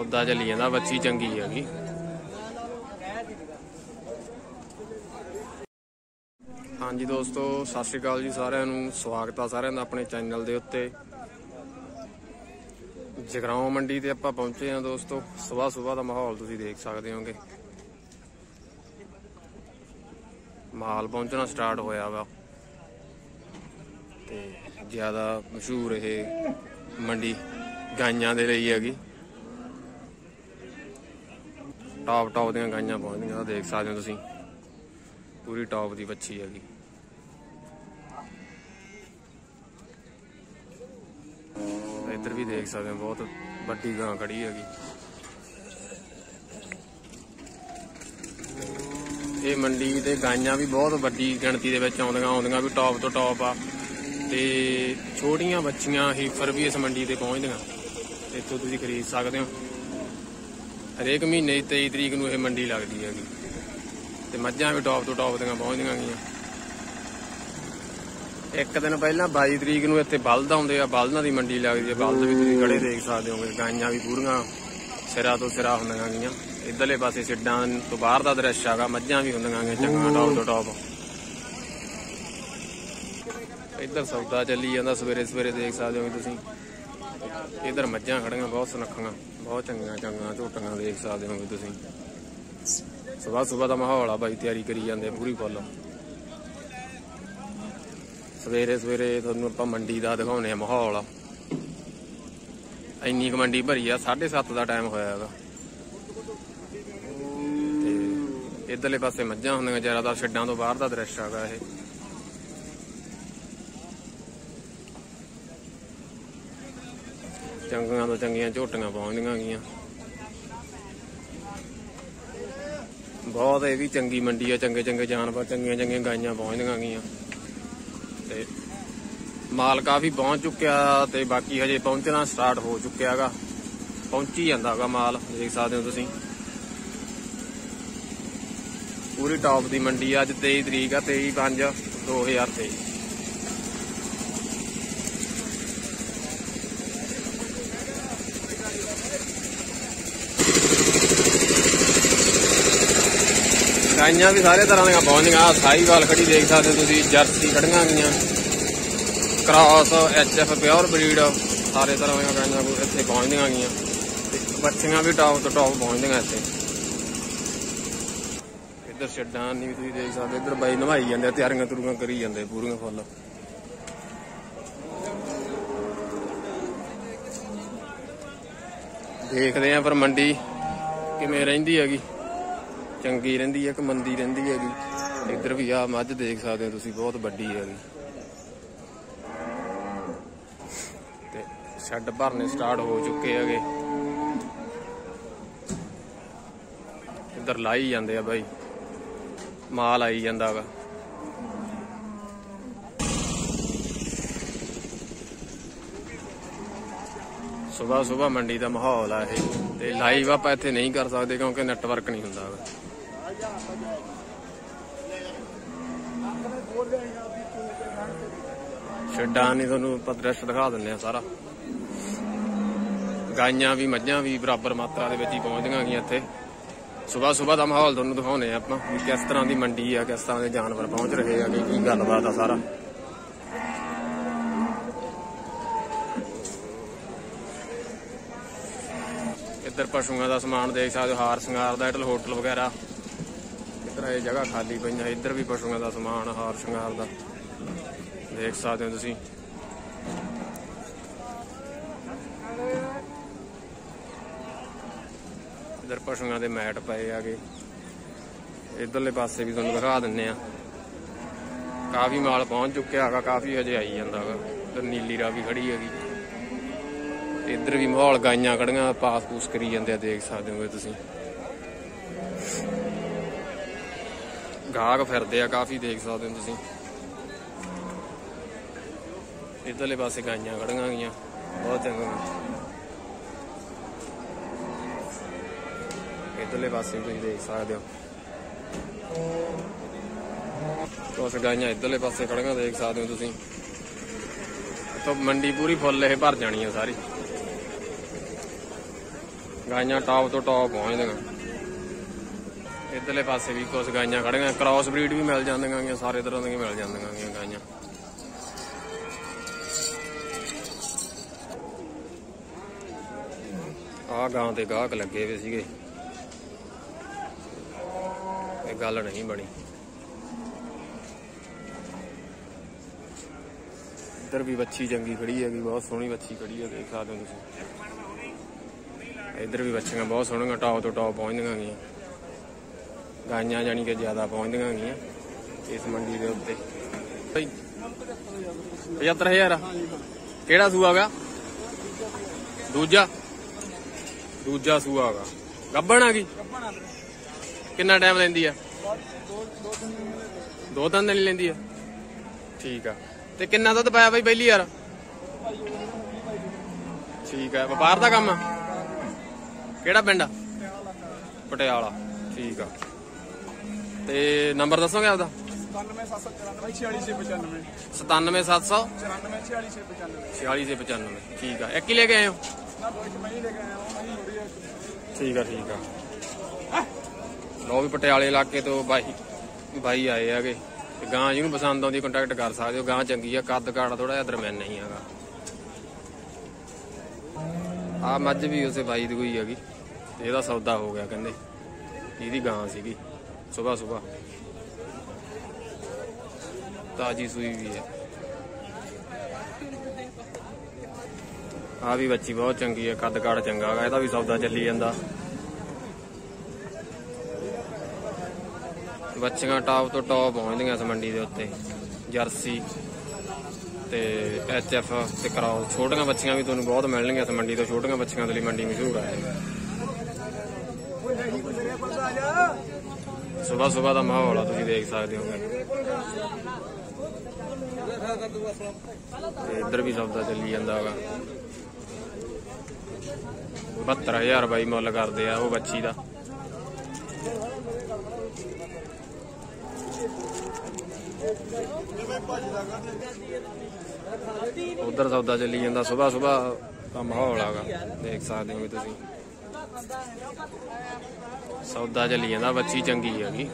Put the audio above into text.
ਸੌਦਾ ਚੱਲੀ ਜਾਂਦਾ, ਬੱਚੀ ਚੰਗੀ ਹੈਗੀ। ਹਾਂਜੀ ਦੋਸਤੋ, ਸਤਿ ਸ਼੍ਰੀ ਅਕਾਲ ਜੀ ਸਾਰਿਆਂ ਨੂੰ। ਸਵਾਗਤ ਆ ਸਾਰਿਆਂ ਦਾ ਆਪਣੇ ਚੈਨਲ ਦੇ ਉੱਤੇ। ਜਗਰਾਉਂ ਮੰਡੀ ਤੇ ਆਪਾਂ ਪਹੁੰਚੇ ਹਾਂ ਦੋਸਤੋ। ਸਵੇਰ ਸਵੇਰ ਦਾ ਮਾਹੌਲ ਤੁਸੀਂ ਦੇਖ ਸਕਦੇ ਹੋਗੇ। ਮਾਲ ਪਹੁੰਚਣਾ ਸਟਾਰਟ ਹੋਇਆ ਵਾ। ਤੇ ਜ਼ਿਆਦਾ ਮਸ਼ਹੂਰ ਇਹ ਮੰਡੀ ਗਾਈਆਂ ਦੇ ਲਈ ਹੈਗੀ। ਟੌਪ ਟੌਪ ਦੀਆਂ ਗਾਈਆਂ ਪਹੁੰਚਦੀਆਂ, ਆਹ ਦੇਖ ਸਕਦੇ ਹੋ ਤੁਸੀਂ। ਪੂਰੀ ਟੌਪ ਦੀ ਬੱਚੀ ਹੈਗੀ। ਇੱਧਰ ਵੀ ਦੇਖ ਸਕਦੇ ਹੋ, ਬਹੁਤ ਵੱਡੀ ਗਾਂ ਖੜੀ ਹੈਗੀ। ਇਹ ਮੰਡੀ ਤੇ ਗਾਈਆਂ ਵੀ ਬਹੁਤ ਵੱਡੀ ਗਿਣਤੀ ਦੇ ਵਿੱਚ ਆਉਂਦੀਆਂ ਆਉਂਦੀਆਂ ਵੀ ਟੌਪ ਤੋਂ ਟੌਪ ਆ। ਤੇ ਛੋਟੀਆਂ ਬੱਚੀਆਂ ਹੀਫਰ ਵੀ ਇਸ ਮੰਡੀ ਤੇ ਪਹੁੰਚਦੀਆਂ। ਇੱਥੋਂ ਤੁਸੀਂ ਖਰੀਦ ਸਕਦੇ ਹੋ। ਹਰੇਕ ਮਹੀਨੇ ਦੀ 23 ਤਰੀਕ ਨੂੰ ਇਹ ਮੰਡੀ ਲੱਗਦੀ ਹੈਗੀ। ਤੇ ਮੱਝਾਂ ਵੀ ਟੌਪ ਤੋਂ ਟੌਪ ਦੀਆਂ ਪਹੁੰਚਦੀਆਂ ਗਈਆਂ। ਇੱਕ ਦਿਨ ਪਹਿਲਾਂ 22 ਤਰੀਕ ਨੂੰ ਇੱਥੇ ਬਲਦ ਆਉਂਦੇ ਆ, ਬਲਦਾਂ ਦੀ ਮੰਡੀ ਲੱਗਦੀ ਹੈ ਬਲਦ ਵੀ ਤੁਸੀਂ ਖੜੇ ਦੇਖ ਸਕਦੇ ਹੋਗੇ, ਗਾਈਆਂ ਵੀ ਪੂਰੀਆਂ ਸਿਰਾ ਤੋਂ ਸਿਰਾ ਹੁੰਦੀਆਂ ਗਈਆਂ। ਇਧਰਲੇ ਪਾਸੇ ਸਿੱਡਾਂ ਤੋਂ ਬਾਹਰ ਦਾ ਦ੍ਰਿਸ਼ ਹੈਗਾ, ਮੱਝਾਂ ਵੀ ਹੁੰਦੀਆਂ ਗਈਆਂ ਚੰਗਾ ਟੌਪ ਤੋਂ ਟੌਪ। ਇੱਧਰ ਸੌਦਾ ਚੱਲੀ ਜਾਂਦਾ ਸਵੇਰੇ ਸਵੇਰੇ ਦੇਖ ਸਕਦੇ ਹੋ ਤੁਸੀਂ। ਇੱਧਰ ਮੱਝਾਂ ਖੜੀਆਂ ਬਹੁਤ ਸੁਨੱਖੀਆਂ। ਬਹੁਤ ਚੰਗੀਆਂ ਚੰਗੀਆਂ ਝੋਟੀਆਂ ਦੇਖ ਸਕਦੇ ਹੋ ਤੁਸੀਂ। ਸਵੇਰ ਸਵੇਰ ਦਾ ਮਾਹੌਲ ਆ ਬਾਈ, ਤਿਆਰੀ ਕਰੀ ਜਾਂਦੇ ਪੂਰੀ ਫੁੱਲ। ਸਵੇਰੇ ਸਵੇਰੇ ਤੁਹਾਨੂੰ ਆਪਾਂ ਮੰਡੀ ਦਾ ਦਿਖਾਉਨੇ ਆ ਮਾਹੌਲ। ਇੰਨੀ ਕੁ ਮੰਡੀ ਭਰੀ ਆ 7:30 ਦਾ ਟਾਈਮ ਹੋਇਆ ਹੈਗਾ। ਤੇ ਇਧਰਲੇ ਪਾਸੇ ਮੱਝਾਂ ਹੁੰਦੀਆਂ ਜ਼ਿਆਦਾਤਰ ਛੱਡਾਂ ਤੋਂ ਬਾਹਰ ਦਾ ਦ੍ਰਿਸ਼ ਹੈਗਾ ਇਹ। ਚੰਗੀਆਂ ਤੋਂ ਚੰਗੀਆਂ ਝੋਟੀਆਂ ਪਹੁੰਚਦੀਆਂ ਗਈਆਂ ਬਹੁਤ ਇਹ ਵੀ ਚੰਗੀ ਮੰਡੀ ਆ, ਚੰਗੇ ਚੰਗੇ ਜਾਨਵਰ, ਚੰਗੀਆਂ ਚੰਗੀਆਂ ਗਾਈਆਂ ਪਹੁੰਚਦੀਆਂ ਗਈਆਂ ਤੇ ਮਾਲ ਕਾਫੀ ਪਹੁੰਚ ਚੁੱਕਿਆ ਤੇ ਬਾਕੀ ਹਜੇ ਪਹੁੰਚਣਾ ਸਟਾਰਟ ਹੋ ਚੁੱਕਿਆ ਹੈਗਾ ਪਹੁੰਚੀ ਜਾਂਦਾ ਹੈਗਾ ਮਾਲ, ਦੇਖ ਸਕਦੇ ਹੋ ਤੁਸੀਂ। ਪੂਰੀ ਟੌਪ ਦੀ ਮੰਡੀ ਅੱਜ 23 ਤਰੀਕ ਆ 23 5 2023 ਗਾਈਆਂ ਵੀ ਸਾਰੇ ਤਰ੍ਹਾਂ ਦੀਆਂ ਪਹੁੰਚੀਆਂ ਸਾਈਵਾਲ ਖੜੀ ਦੇਖ ਸਕਦੇ ਹੋ ਤੁਸੀਂ, ਜਰਸੀ ਖੜੀਆਂ ਗਈਆਂ। ਕ੍ਰਾਸ ਐਚਐਫ ਪਿਓਰ ਬਰੀਡ, ਸਾਰੇ ਤਰ੍ਹਾਂ ਦੀਆਂ ਗਾਈਆਂ ਕੋਲ ਇੱਥੇ ਪਹੁੰਚਦੀਆਂ ਗਈਆਂ। ਤੇ ਬੱਚੀਆਂ ਵੀ ਟੌਪ ਤੋਂ ਟੌਪ ਪਹੁੰਚਦੀਆਂ ਇੱਥੇ। ਇੱਧਰ ਛੱਡਾਂ ਨਹੀਂ ਤੁਸੀਂ ਦੇਖ ਸਕਦੇ, ਇੱਧਰ ਬਾਈ ਨਵਾਈ ਜਾਂਦੇ ਤਿਆਰੀਆਂ ਤੁਰੀਆਂ ਕਰੀ ਜਾਂਦੇ, ਪੂਰੀਆਂ ਫੁੱਲ। ਦੇਖਦੇ ਆ ਪਰ ਮੰਡੀ ਕਿਵੇਂ ਰਹਿੰਦੀ ਹੈਗੀ। ਚੰਗੀ ਰਹਿੰਦੀ ਹੈ ਕਿ ਮੰਦੀ ਰਹਿੰਦੀ ਹੈਗੀ। ਇੱਧਰ ਵੀ ਆ, ਮੱਝ ਦੇਖ ਸਕਦੇ ਹੋ ਤੁਸੀਂ, ਬਹੁਤ ਵੱਡੀ ਹੈਗੀ। ਤੇ ਛੱਡ ਭਰਨੇ ਸਟਾਰਟ ਹੋ ਚੁੱਕੇ ਹੈਗੇ। ਇੱਧਰ ਲਾਈ ਜਾਂਦੇ ਆ ਬਾਈ। ਮਾਲ ਆਈ ਜਾਂਦਾ ਹੈਗਾ। ਸਵੇਰ ਸਵੇਰ ਮੰਡੀ ਦਾ ਮਾਹੌਲ ਆ ਇਹ। ਤੇ ਲਾਈਵ ਆਪਾਂ ਇੱਥੇ ਨਹੀਂ ਕਰ ਸਕਦੇ ਕਿਉਂਕਿ ਨੈਟਵਰਕ ਨਹੀਂ ਹੁੰਦਾ ਛੱਡਾਂ ਨਹੀਂ ਤੁਹਾਨੂੰ ਆਪਾਂ ਦਿਖਾ ਦਿੰਦੇ ਆ ਸਾਰਾ। ਗਾਈਆਂ ਵੀ, ਮੱਝਾਂ ਵੀ ਬਰਾਬਰ ਮਾਤਰਾ ਦੇ ਵਿੱਚ ਹੀ ਪਹੁੰਚਦੀਆਂ ਗਈਆਂ ਇੱਥੇ। ਸਵੇਰ ਸਵੇਰ ਦਾ ਮਾਹੌਲ ਤੁਹਾਨੂੰ ਦਿਖਾਉਨੇ ਆ ਆਪਾਂ ਵੀ ਕਿਸ ਤਰ੍ਹਾਂ ਦੀ ਮੰਡੀ ਆ, ਕਿਸ ਤਰ੍ਹਾਂ ਦੇ ਜਾਨਵਰ ਪਹੁੰਚ ਰਹੇ ਆ, ਕੀ ਗੱਲਬਾਤ ਆ ਸਾਰਾ। ਇੱਧਰ ਪਸ਼ੂਆਂ ਦਾ ਸਮਾਨ ਦੇਖ ਸਕਦੇ ਹੋ, ਹਾਰ ਸ਼ਿੰਗਾਰ ਦਾ ਇੱਧਰ ਹੋਟਲ ਵਗੈਰਾ। ਇੱਧਰ ਇਹ ਜਗ੍ਹਾ ਖਾਲੀ ਪਈਆਂ, ਇੱਧਰ ਵੀ ਪਸ਼ੂਆਂ ਦਾ ਸਮਾਨ, ਹਾਰ ਸ਼ਿੰਗਾਰ ਦਾ। ਦੇਖ ਸਕਦੇ ਹੋ ਤੁਸੀਂ। ਇੱਧਰ ਪਸ਼ੂਆਂ ਦੇ ਮੈਟ ਪਏ ਆਗੇ ਇਧਰਲੇ ਪਾਸੇ ਵੀ ਤੁਹਾਨੂੰ ਦਿਖਾ ਦਿੰਨੇ ਆ। ਕਾਫੀ ਮਾਲ ਪਹੁੰਚ ਚੁੱਕਿਆ ਹੈਗਾ, ਕਾਫੀ ਹਜੇ ਆਈ ਜਾਂਦਾ ਹੈਗਾ। ਇੱਧਰ ਨੀਲੀ ਰਾਵੀ ਖੜੀ ਹੈਗੀ। ਇੱਧਰ ਵੀ ਮਾਹੌਲ ਗਾਈਆਂ ਖੜੀਆਂ ਪਾਸ ਪੂਸ ਕਰੀ ਜਾਂਦੇ ਆ, ਦੇਖ ਸਕਦੇ ਹੋ ਤੁਸੀਂ। ਗਾਹਕ ਫਿਰਦੇ ਆ, ਕਾਫੀ ਦੇਖ ਸਕਦੇ ਹੋ ਤੁਸੀਂ। ਇਧਰਲੇ ਪਾਸੇ ਗਾਈਆਂ ਖੜੀਆਂ ਗਈਆਂ ਬਹੁਤ ਚੰਗਾ ਇਧਰਲੇ ਪਾਸੇ ਤੁਸੀਂ ਦੇਖ ਸਕਦੇ ਹੋ। ਕੁਛ ਗਾਈਆਂ ਇਧਰਲੇ ਪਾਸੇ ਖੜੀਆਂ ਦੇਖ ਸਕਦੇ ਹੋ ਤੁਸੀਂ। ਤਾਂ ਮੰਡੀ ਪੂਰੀ ਫੁੱਲ ਇਹ ਭਰ ਜਾਣੀ ਆ ਸਾਰੀ। ਗਾਈਆਂ ਟੌਪ ਤੋਂ ਟੌਪ ਪਹੁੰਚਦੀਆਂ ਇਧਰਲੇ ਪਾਸੇ ਵੀ ਕੁਝ ਗਾਈਆਂ ਖੜੀਆਂ ਕ੍ਰਾਸ ਬਰੀਡ ਵੀ ਮਿਲ ਜਾਂਦੀਆਂ ਗੀਆਂ ਸਾਰੇ ਤਰ੍ਹਾਂ ਦੀਆਂ ਮਿਲ ਜਾਂਦੀਆਂ ਗੀਆਂ ਗਾਈਆਂ। ਆ ਗਾਂ ਤੇ ਗਾਹਕ ਲੱਗੇ ਹੋਏ ਸੀਗੇ। ਇਹ ਗੱਲ ਨਹੀਂ ਬਣੀ। ਇੱਧਰ ਵੀ ਬੱਚੀ ਚੰਗੀ ਖੜੀ ਹੈਗੀ, ਬਹੁਤ ਸੋਹਣੀ ਬੱਚੀ ਖੜੀ ਹੈ, ਦੇਖ ਸਕਦੇ ਹੋ ਤੁਸੀਂ। ਇੱਧਰ ਵੀ ਬੱਚੀਆਂ ਬਹੁਤ ਸੋਹਣੀਆਂ ਟੌਪ ਤੋਂ ਟੌਪ ਪਹੁੰਚਦੀਆਂ ਗਈਆਂ। ਗਾਈਆਂ ਜਾਣੀ ਕਿ ਜ਼ਿਆਦਾ ਪਹੁੰਚਦੀਆਂ ਗਈਆਂ ਇਸ ਮੰਡੀ ਦੇ ਉੱਤੇ। ਭਾਈ 75000 ਕਿਹੜਾ ਸੂਆ ਦੂਜਾ? ਦੂਜਾ ਸੂਆ ਗੱਬਣ ਆ ਗਈ ਕਿੰਨਾ ਟਾਈਮ ਲੈਂਦੀ ਆ? ਦੋ ਤਿੰਨ ਦਿਨ ਲੈਂਦੀ ਆ। ਠੀਕ ਆ। ਤੇ ਕਿੰਨਾ ਦੁੱਧ ਪਾਇਆ ਬਾਈ ਪਹਿਲੀ ਯਾਰ ਠੀਕ ਆ। ਵਪਾਰ ਦਾ ਕੰਮ ਆ? ਕਿਹੜਾ ਪਿੰਡ ਆ? ਪਟਿਆਲਾ। ਠੀਕ ਆ। ਤੇ ਨੰਬਰ ਦੱਸੋਗੇ ਆਪਦਾ? 97794 97700 94796 4695 ਠੀਕ ਆ। ਇੱਕ ਹੀ ਲੈ ਕੇ ਆਏ ਹੋ? ਠੀਕ ਆ ਠੀਕ ਆ। ਲੋ ਵੀ ਪਟਿਆਲੇ ਇਲਾਕੇ ਤੋਂ ਬਾਈ ਬਾਈ ਆਏ ਹੈਗੇ। ਤੇ ਗਾਂ ਜਿਹਨੂੰ ਪਸੰਦ ਆਉਂਦੀ ਕੰਟੈਕਟ ਕਰ ਸਕਦੇ ਹੋ। ਗਾਂ ਚੰਗੀ ਆ ਕੱਦ ਕਾੜਾ ਥੋੜਾ ਜਿਹਾ ਦਰਮਿਆਨ ਨਹੀਂ ਹੈਗਾ। ਆ ਮੱਝ ਵੀ ਉਸੇ ਬਾਈ ਦੀ ਕੋਈ ਹੈਗੀ। ਤੇ ਇਹਦਾ ਸੌਦਾ ਹੋ ਗਿਆ ਕਹਿੰਦੇ। ਇਹਦੀ ਗਾਂ ਸੀਗੀ। ਸਵੇਰ ਸਵੇਰ ਤਾਜੀ ਸੂਈ ਵੀ ਹੈ। ਆ ਵੀ ਬੱਚੀ ਬਹੁਤ ਚੰਗੀ ਹੈ ਕੱਦ ਕਾੜ ਚੰਗਾ ਹੈਗਾ, ਇਹਦਾ ਵੀ ਸੌਦਾ ਚੱਲੀ ਜਾਂਦਾ। ਬੱਚੀਆਂ ਟਾਪ ਤੋਂ ਟਾਪ ਪਹੁੰਚਦੀਆਂ ਇਸ ਮੰਡੀ ਦੇ ਉੱਤੇ। ਜਰਸੀ ਤੇ ਐਚ ਐਫ ਤੇ ਕਰਾਉ। ਛੋਟੀਆਂ ਬੱਚੀਆਂ ਵੀ ਤੁਹਾਨੂੰ ਬਹੁਤ ਮਿਲਣਗੀਆਂ ਇਸ ਮੰਡੀ ਤੋਂ, ਛੋਟੀਆਂ ਬੱਚੀਆਂ ਦੇ ਲਈ ਮੰਡੀ ਮਸ਼ਹੂਰ ਹੈ। ਸਵੇਰ ਸਵੇਰ ਦਾ ਮਾਹੌਲ ਆ, ਤੁਸੀਂ ਦੇਖ ਸਕਦੇ ਹੋ ਤੇ ਇੱਧਰ ਵੀ ਸੌਦਾ ਚੱਲੀ ਜਾਂਦਾ ਹੈਗਾ 72000 ਬਾਈ ਮੁੱਲ ਕਰਦੇ ਆ ਉਹ ਬੱਚੀ ਦਾ। ਉਧਰ ਸੌਦਾ ਚੱਲੀ ਜਾਂਦਾ ਸਵੇਰ ਸਵੇਰ ਦਾ ਮਾਹੌਲ ਆਗਾ ਦੇਖ ਸਕਦੇ ਹੋ ਤੁਸੀਂ। ਸੌਦਾ ਚੱਲੀ ਜਾਂਦਾ ਬੱਚੀ ਚੰਗੀ ਹੈਗੀ।